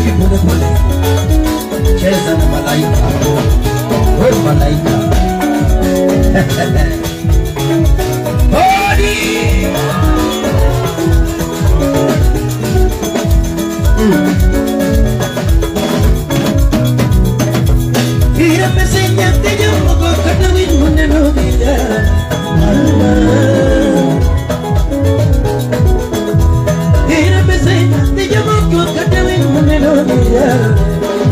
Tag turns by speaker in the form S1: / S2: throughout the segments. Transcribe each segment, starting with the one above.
S1: muziki pole pole, cheza na malaika, we malaika.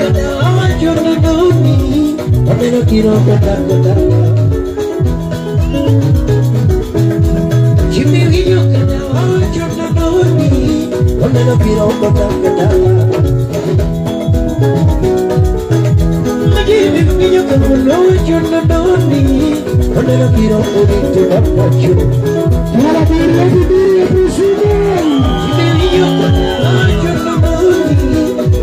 S1: ganaba yo no no ni no me lo quiero contar contar si me vi yo no no me lo quiero contar contar Oye, mi niño que voló, yo no no no me lo quiero contar contar Para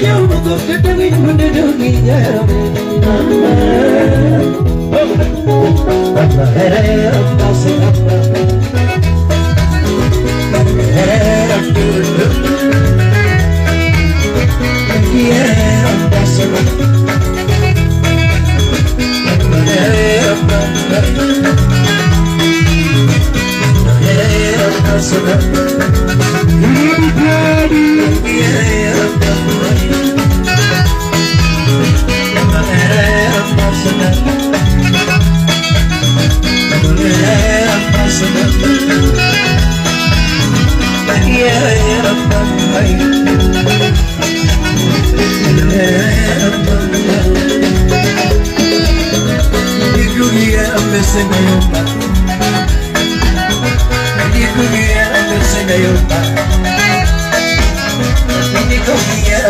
S1: tu yo mugo katawi munde dogi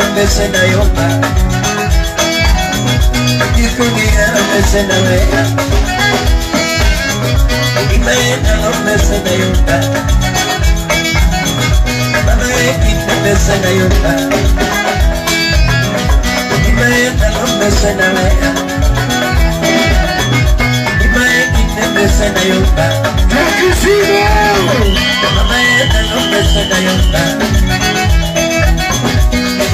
S1: ambesa na yomba Jikunia ambesa na wea Imaena ambesa na yomba Mama ekita ambesa na yomba Imaena ambesa na wea Imaekita ambesa na yomba Takisimo Mama ekita ambesa na yomba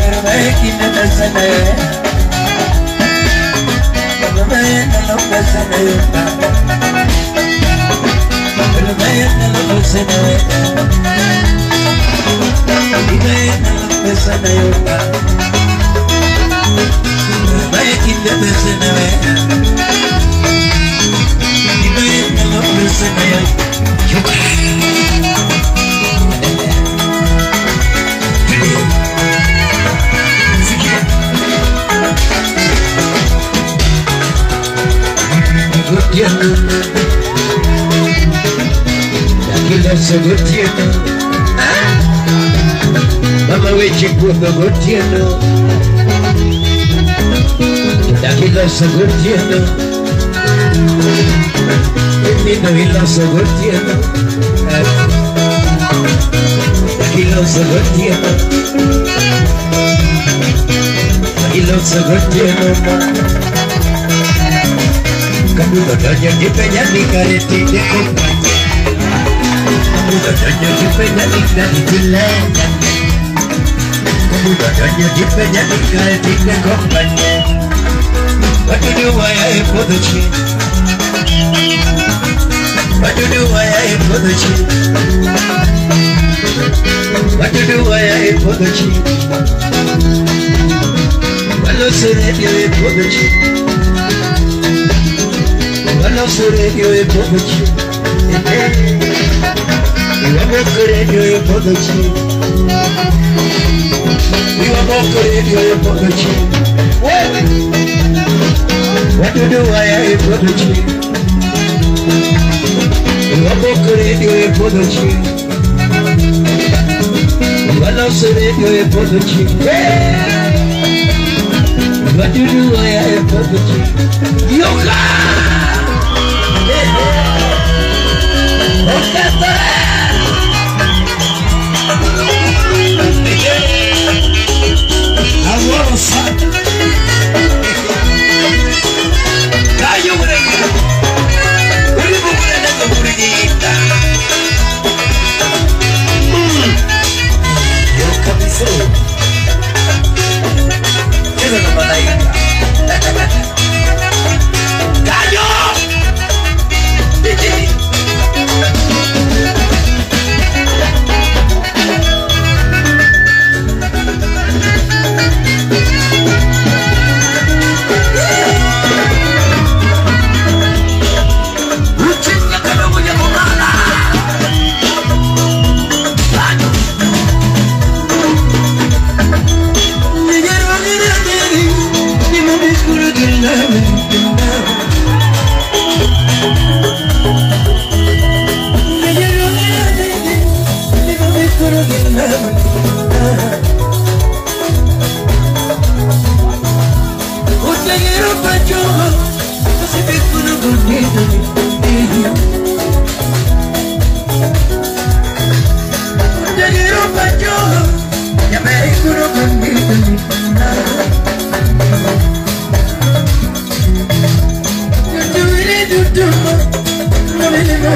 S1: vermek istemesene. Ölmeyen nefesine Ölmeyen nefesine Ölmeyen nefesine Ölmeyen nefesine Ölmeyen nefesine Ölmeyen nefesine gotieno Dakiloso gotieno Mama weche puodho gotieno Dakiloso gotieno Nyithindo iloso gotieno Dakiloso gotieno Dakiloso gotieno Kamulo donjo gi penya ni kare tinde kompanye Kamulo donjo gi Kadudodonya dipenya dikare tinde Kadudodonya dipenya dikare tinde Kadudodonya dipenya dikare tinde kompanye Wadudu waya ipodochi Wadudu waya ipodochi Wadudu waya ipodochi Walosere ipodochi e podho chien Wadudu waya e podho chien Waloso redio e podho chien Waloso redio e podho chien Iwamoko redio e podho chien Iwamoko redio e podho chien Wewe Wadudu waya e podho chien Iwamoko redio e podho chien Waloso redio e podho chien Wadudu waya e podho chien Yoka! Orquestra! Agora sai! Caiu o bonequinho! Olha Cayo Breña, primo de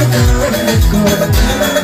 S1: gonna go, go, go.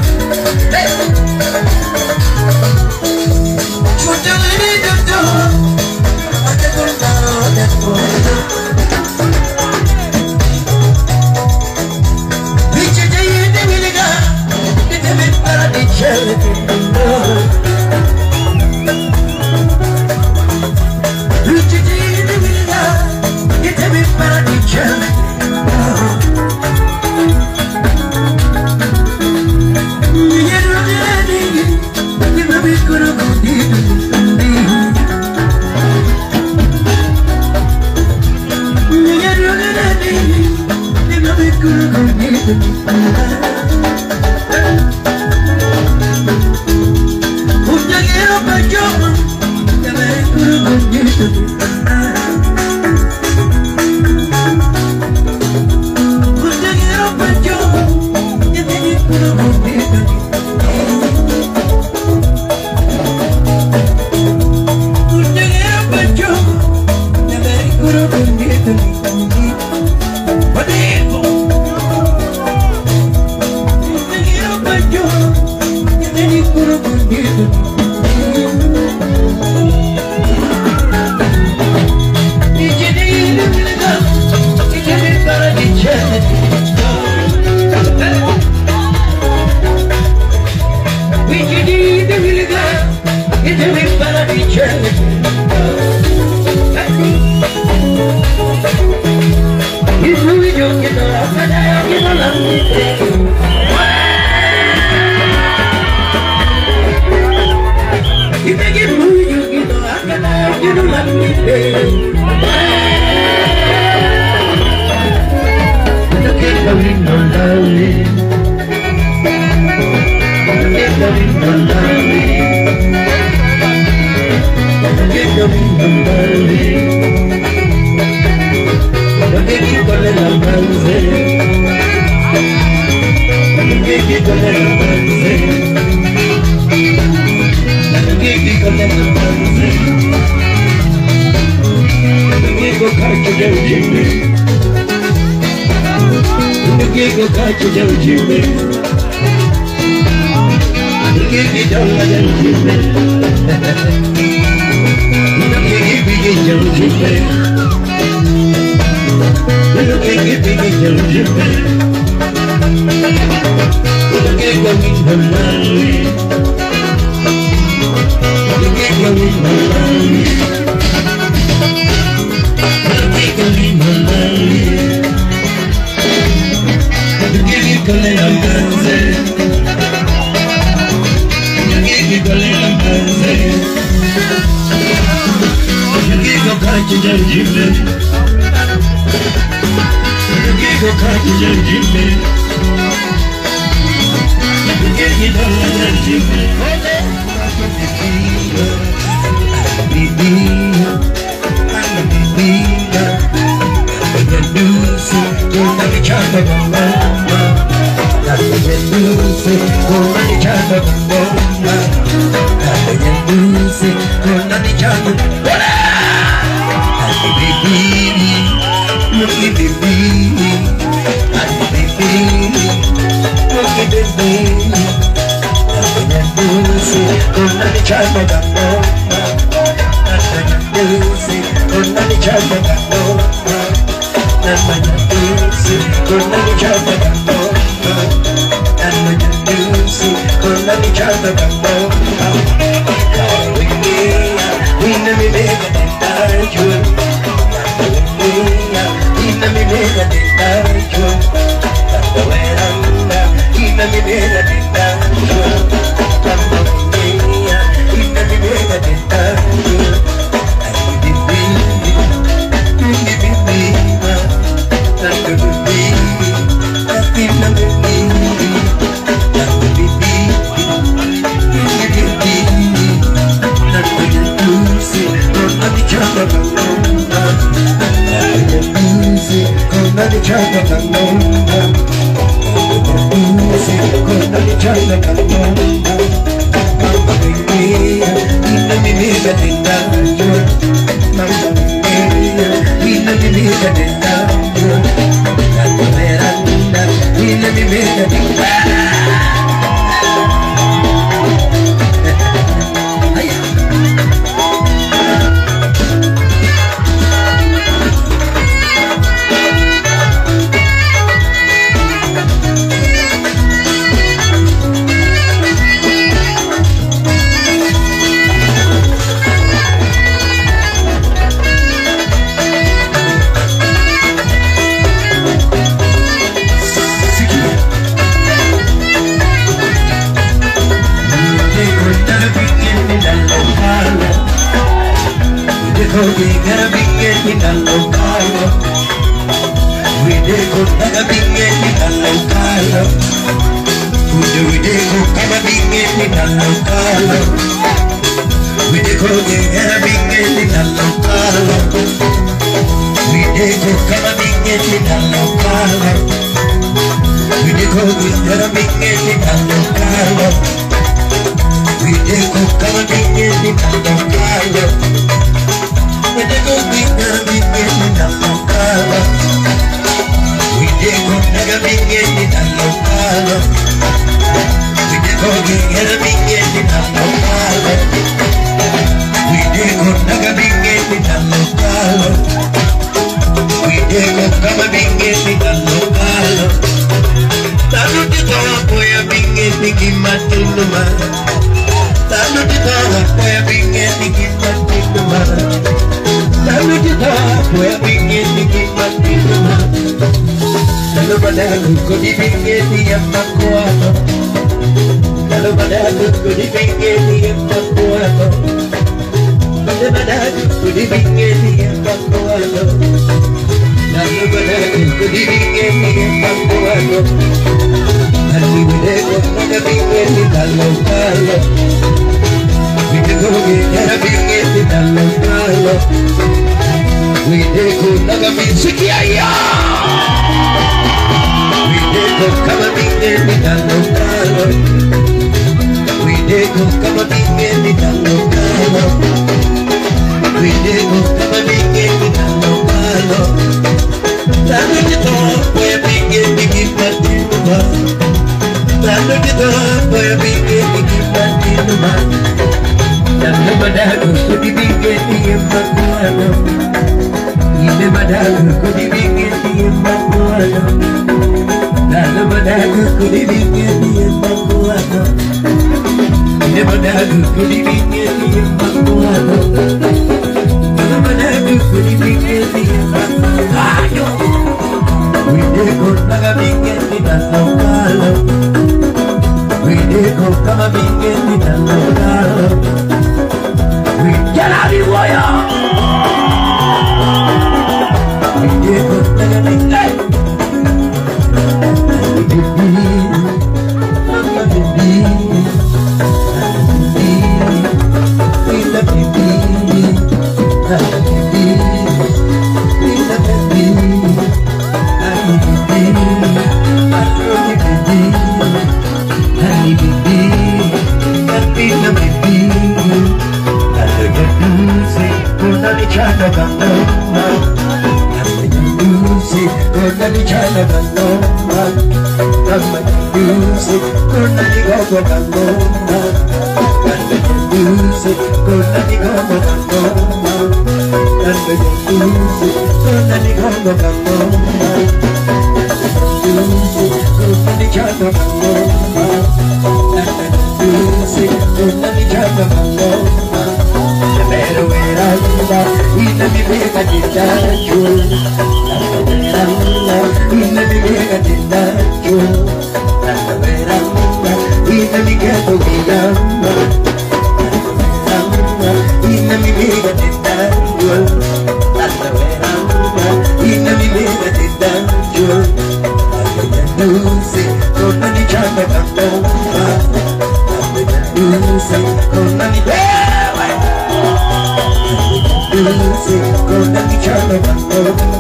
S1: Don't get you calling a नंगे की colour मन से। नंगे की colour मन से। नंगे को खर्च जल जीवे। नंगे को खर्च जल जीवे। नंगे की जल जल जीवे। नंगे की भी जल जीवे। नंगे की भी जल जीवे। Porque camino al mar Porque camino al mar and music Con nani chana bomba Happy and music Con nani chana Wala Happy baby Look at the baby Happy baby Look at the baby Happy and music Con nani chana bomba Happy and music Con nani chana bomba Happy and music Con nani chana bomba let me count the bell. çayla kandım Müzik kurdali çayla kandım Baby, dinle mi bedinler கோயில் நம்பிக்கை நல்ல காலம் வீட்டுக்கு கலமிங்கை நல்ல காலம் வீட்டுக்கு நம்பிக்கை நல்ல காலம் வீட்டுக்கு கலமிங்கை நல்ல காலம் வீட்டுக்கு நம்பிக்கை நல்ல காலம் வீட்டுக்கு நகமிங்கை நல்ல காலம் வீட்டுக்கு நம்பிக்கை நல்ல காலம் Wideko nagabingeti ng lokalo Wideko kamabingeti ng lokalo Talo dito ako ya bingeti kimatinuma Talo dito ako ya bingeti kimatinuma Talo dito ako ya bingeti kimatinuma Talo ba dahil ko di bingeti ya makuha we take a cover, we take a cover, we take a cover, we take a cover, we take a cover, we take a cover, we take a cover, we take a cover, we take a cover, Cuidego kama bigyan itang kalaw Cuidego kama bigyan itang kalaw Tano nito Kaya bigyan bigyan natin naman Tano nito Kaya bigyan bigyan natin naman Tano madago ko di bigyan Iyang magkuhano Hindi madago ko di bigyan Iyang magkuhano Tano madago ko di bigyan Iyang magkuhano aku dibikin di empat Dan kepada aku dibikin di empat Ayo Wideko naga bingeni na lokalo Wideko kama bingeni na lokalo Widjala riwaya Wideko naga bingeni Bibi Mama Ina mi bega tenda yo la vera mamma, ditemi che tu mi ama, la vera mamma, ditemi mica ti danno, la vera mamma, ditemi mica ti danno, la luce, torna di giamma tanto, la luce, vita di luce, torna di giamma tanto,